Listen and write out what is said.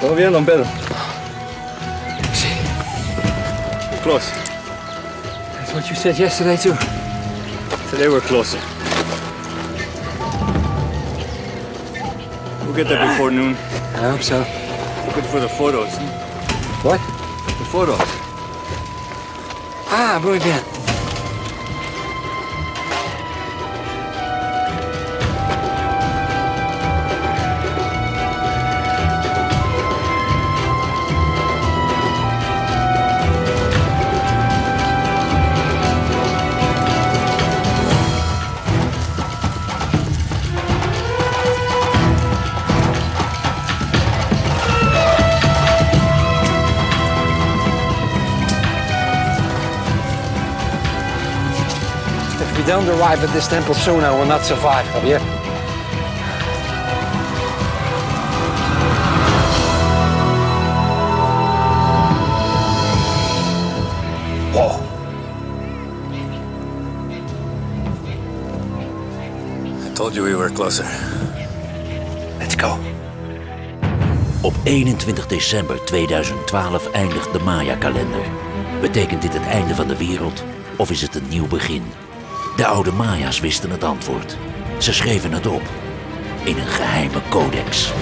Todo bien, don Pedro? Close. That's what you said yesterday, too. Today we're closer. We'll get there before noon. I hope so. Good for the photos. What? The photos. Ah, muy bien. If we don't arrive at this temple soon, I will not survive, Javier. Wow. I told you we were closer. Let's go. Op 21 december 2012 eindigt de Maya-kalender. Betekent dit het einde van de wereld of is het een nieuw begin? De oude Maya's wisten het antwoord. Ze schreven het op in een geheime codex.